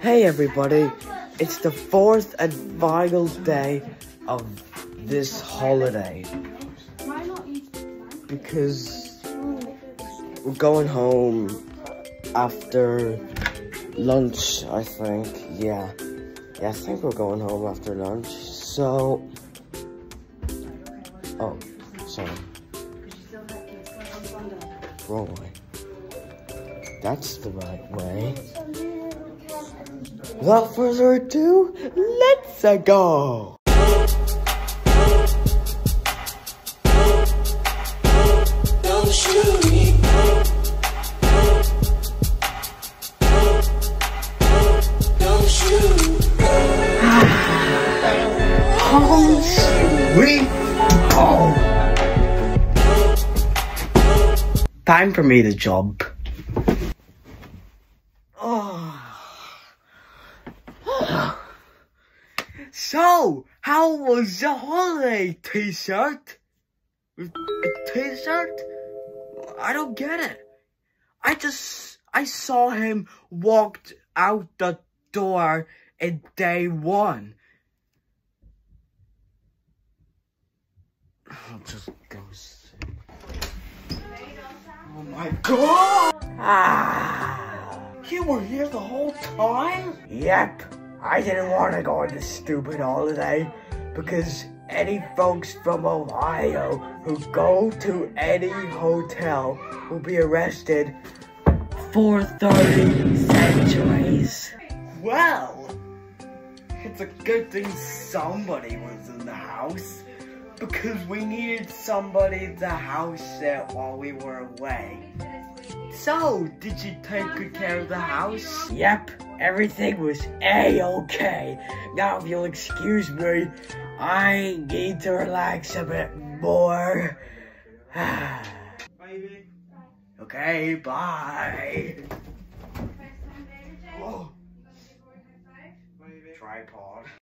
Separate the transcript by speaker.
Speaker 1: Hey everybody, it's the fourth and final day of this holiday because we're going home after lunch, I think. Yeah, yeah, I think we're going home after lunch. So, oh, sorry, wrong way. That's the right way. Without further ado, let's -a go!
Speaker 2: Don't shoot me. Don't shoot.
Speaker 1: Home sweet. Time for me to jump. Oh. Ah. So, how was the holiday t-shirt? T-shirt? I don't get it. I just, I saw him walked out the door in day one. I'll just go see. Oh my god! Ah! You were here the whole time? Yep. I didn't want to go on this stupid holiday because any folks from Ohio who go to any hotel will be arrested for 30 centuries. Well, it's a good thing somebody was in the house because we needed somebody to house sit while we were away. So, did you take good care of the house? Yep, everything was a-okay. Now, if you'll excuse me, I need to relax a bit more. okay, bye. Oh. Tripod.